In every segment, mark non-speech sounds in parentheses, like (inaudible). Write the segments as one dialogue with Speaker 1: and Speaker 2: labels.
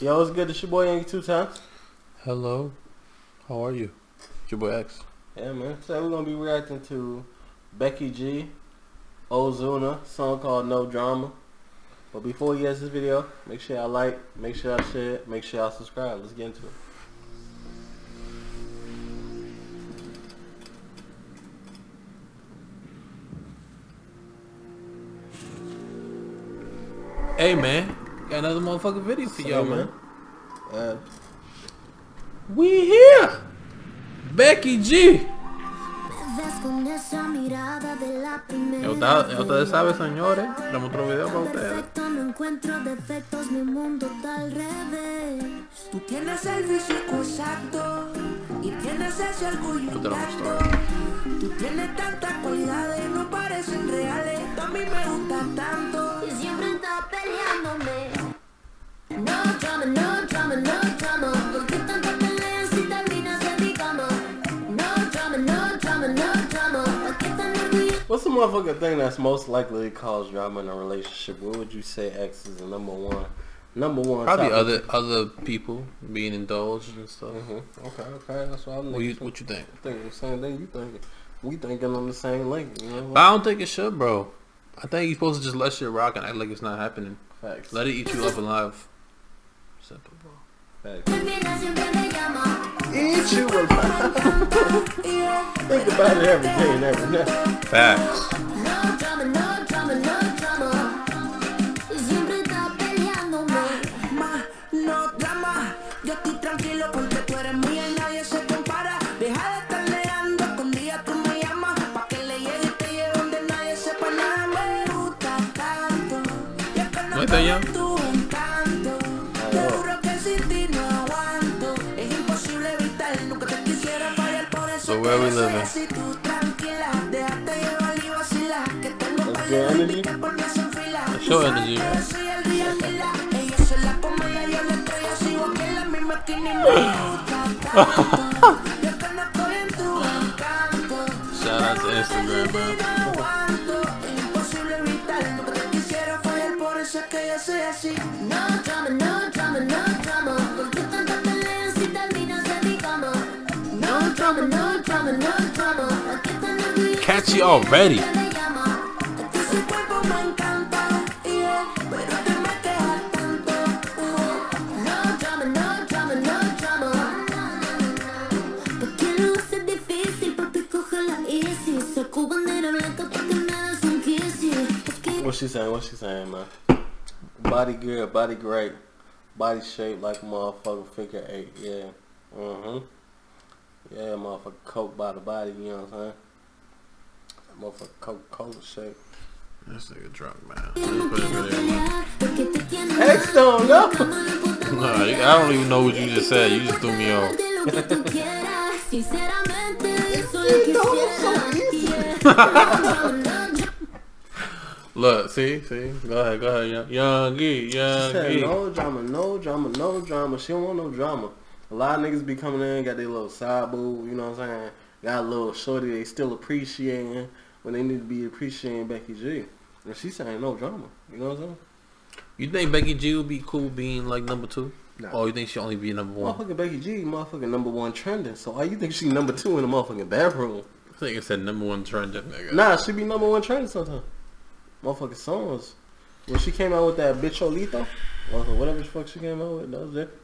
Speaker 1: Yo, it's good. It's your boy Yungie two times.
Speaker 2: Hello. How are you? It's your boy X.
Speaker 1: Yeah, man. Today we're gonna be reacting to Becky G, Ozuna, song called No Drama. But before we get to this video, make sure y'all like, make sure y'all share, make sure y'all subscribe. Let's get into it.
Speaker 2: Hey man, got another motherfucking video for y'all, man.
Speaker 1: Uh,
Speaker 2: We here. Becky G.
Speaker 3: Ya
Speaker 2: ustedes, saben, señores. Tenemos otro video para ustedes.
Speaker 3: Perfecto, no encuentro defectos, mi mundo está al revés. Tú tienes el físico exacto y tienes ese orgullo
Speaker 2: Yo te lo
Speaker 3: intacto.
Speaker 2: muestro.
Speaker 3: Tú tienes tantas cualidades, no parecen reales. Tú a mí me gusta
Speaker 1: what's the motherfucking thing that's most likely to cause drama in a relationship? What would you say X is the number one? Number one.
Speaker 2: Probably
Speaker 1: topic?
Speaker 2: other other people being indulged and stuff.
Speaker 1: Mhm. Okay, okay. That's what I'm
Speaker 2: What you what you think?
Speaker 1: thinking the same thing you thinking. We thinking on the same link. You know?
Speaker 2: I don't think it should, bro. I think you're supposed to just let shit rock and act like it's not happening.
Speaker 1: Facts.
Speaker 2: Let it eat you up alive. Simple, bro.
Speaker 3: Me.
Speaker 1: Eat you alive. Think about it every day and every night.
Speaker 2: Facts.
Speaker 3: No. Vacila. Que tengo
Speaker 1: That's
Speaker 3: par
Speaker 1: energy.
Speaker 3: que por mí hacen fila.
Speaker 2: That's your energy,
Speaker 3: que
Speaker 2: man.
Speaker 3: yo soy el día lila. Ella se la come y yo la estrella. Sigo aquí en la misma esquina y me gusta tanto. Yo conozco bien tu encanto.
Speaker 2: Shout out to Instagram, bro.
Speaker 3: No aguanto. Es imposible evitar, nunca te quisiera fallar, por eso es que yo soy así. No drama, no drama, no drama.
Speaker 2: Catchy already.
Speaker 1: What she saying? What she saying, man? Body good, body great, body shaped like a motherfucking figure eight. Yeah. Mhm. Yeah, motherfucker coke by the body. You know what I'm saying? Motherfucker Coca Cola shape.
Speaker 2: This nigga drunk, man. Let's put this video, man.
Speaker 3: porque te tienes
Speaker 1: X don't know.
Speaker 2: Nah, I don't even know what you just said. You just threw me off.
Speaker 3: de lo que tú quieras. (laughs) Sinceramente, yo solo quisiera. Yeah.
Speaker 2: Look, see, see. Go ahead, go ahead, young, young young
Speaker 1: Said no drama, no drama, no drama. She don't want no drama. A lot of niggas be coming in, got their little side boo, you know what I'm saying? Got a little shorty they still appreciating when they need to be appreciating Becky G. And she's saying no drama. You know what I'm saying?
Speaker 2: You think Becky G would be cool being like number two?
Speaker 1: Nah.
Speaker 2: Or you think she only be number one?
Speaker 1: Motherfucking Becky G, motherfucking number one trending. So why you think she number two in the motherfucking bathroom?
Speaker 2: I think it said number one trending, nigga.
Speaker 1: Nah, she be number one trending sometimes. Motherfucking songs. When she came out with that bitch Olito, or whatever the fuck she came out with, that was it.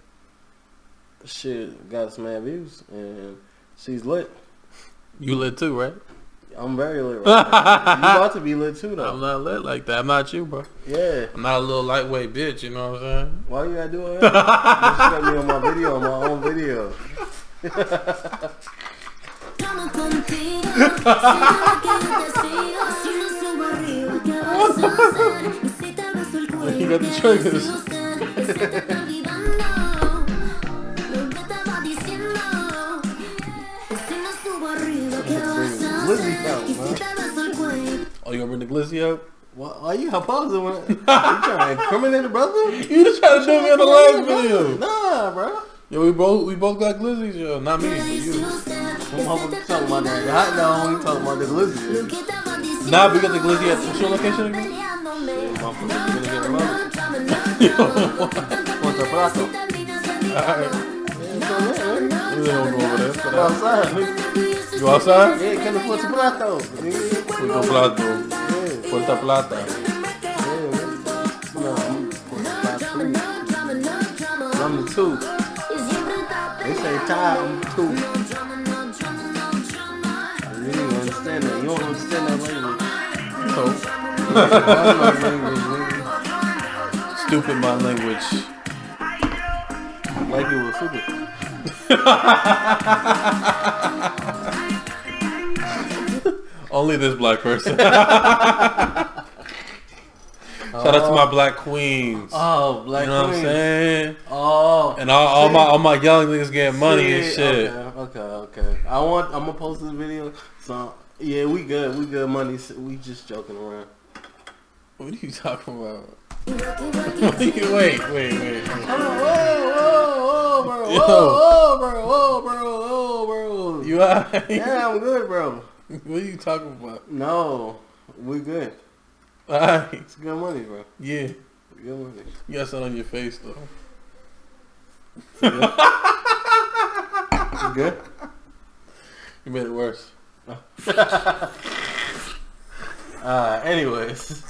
Speaker 1: Shit got some mad views and she's lit.
Speaker 2: You lit too, right?
Speaker 1: I'm very lit right now. You (laughs) about to be lit too though.
Speaker 2: I'm not lit like that. I'm not you, bro.
Speaker 1: Yeah.
Speaker 2: I'm not a little lightweight bitch, you know what I'm saying?
Speaker 1: Why you gotta do it? (laughs) Just got me on my video, on my own video.
Speaker 3: Estamos contigo, siempre que
Speaker 2: Oh, you gonna bring the glizzy up?
Speaker 1: Why, why you pausing when (laughs) you trying to incriminate a brother?
Speaker 2: You just tried to do me on the last video.
Speaker 1: Nah, bro.
Speaker 2: Yo, we both we both got glizzies, yo. Not me,
Speaker 3: ¿qué
Speaker 2: but you.
Speaker 1: I'm talking about that hot dog. We talking about the
Speaker 3: que.
Speaker 2: Nah, we got the glizzy at what's your location again?
Speaker 3: Peleándome.
Speaker 1: Motherfucker,
Speaker 3: No
Speaker 1: you gonna get
Speaker 3: drama,
Speaker 1: around.
Speaker 3: no drama, no drama.
Speaker 1: Want Puerto Plato.
Speaker 2: Alright. We don't go over there.
Speaker 1: Outside.
Speaker 2: You outside?
Speaker 1: Yeah, que no Puerto Plato.
Speaker 2: Puerto Plato.
Speaker 1: Yeah,
Speaker 2: Puerto Plata.
Speaker 1: yeah. No, I'm Puerto Plato. I'm the two. They say I'm two. I really don't understand that. You don't understand that language.
Speaker 2: So,
Speaker 1: my language, (laughs)
Speaker 2: stupid my language.
Speaker 1: Like it was stupid. (laughs)
Speaker 2: Only this black person. (laughs) Shout out to my black queens.
Speaker 1: Oh, black queens.
Speaker 2: you know what I'm saying?
Speaker 1: Oh.
Speaker 2: And all, all
Speaker 1: See?
Speaker 2: my all my young niggas getting money and shit.
Speaker 1: Okay, okay, okay. I want. I'm gonna post this video. So yeah, we good. We good. Money. We just joking around.
Speaker 2: What are you talking about? (laughs) wait, wait, wait, wait.
Speaker 1: Whoa, whoa, whoa, bro. Whoa, whoa, bro. Whoa, bro. Whoa, bro.
Speaker 2: You alright?
Speaker 1: Yeah, I'm good, bro. (laughs)
Speaker 2: What are you talking about?
Speaker 1: No, we good.
Speaker 2: Alright.
Speaker 1: It's good money, bro.
Speaker 2: Yeah.
Speaker 1: Good money.
Speaker 2: You got something on your face though.
Speaker 1: You good? (laughs)
Speaker 2: You made it worse. (laughs)
Speaker 1: Uh, anyways,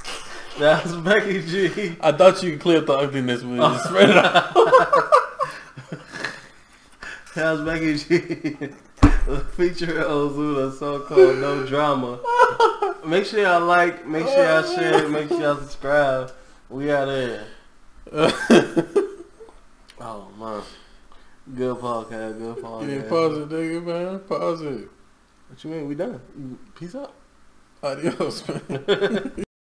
Speaker 1: that was Becky G.
Speaker 2: I thought you could clear up the ugliness with just spread it out.
Speaker 1: That was Becky G. (laughs) Feature Ozuna, song called No Drama. Make sure y'all like, make sure y'all share, make sure y'all subscribe. We out there. (laughs) Oh man. Good podcast, good
Speaker 2: You
Speaker 1: podcast.
Speaker 2: didn't pause it, nigga, man. Pause it.
Speaker 1: What you mean? We done. Peace out.
Speaker 2: Adios, man. (laughs)